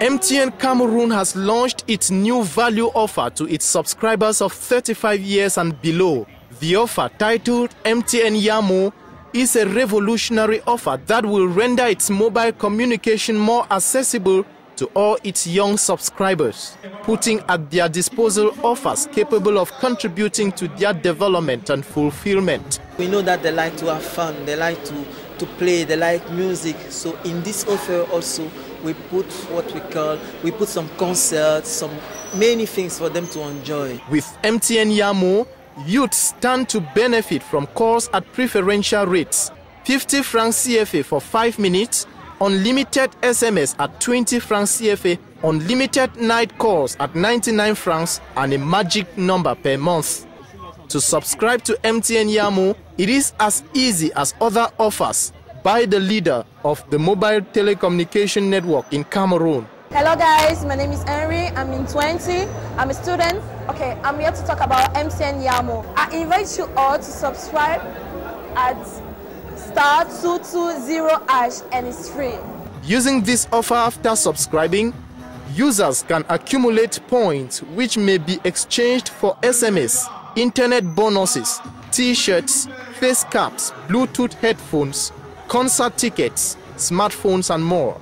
MTN Cameroon has launched its new value offer to its subscribers of 35 years and below. The offer, titled MTN Yamo, is a revolutionary offer that will render its mobile communication more accessible to all its young subscribers, putting at their disposal offers capable of contributing to their development and fulfillment. We know that they like to have fun, they like to, to play, they like music. So in this offer also, we put what we call, we put some concerts, some many things for them to enjoy. With MTN Yamo, youths stand to benefit from calls at preferential rates. 50 francs CFA for 5 minutes, unlimited SMS at 20 francs CFA, unlimited night calls at 99 francs, and a magic number per month. To subscribe to MTN Yamo, it is as easy as other offers by the leader of the mobile telecommunication network in Cameroon. Hello guys, my name is Henry. I'm in 20. I'm a student. Okay, I'm here to talk about MTN Yamo. I invite you all to subscribe at star 220 hash and it's free. Using this offer after subscribing, users can accumulate points which may be exchanged for SMS, internet bonuses, t-shirts, face caps, Bluetooth headphones, concert tickets, smartphones and more.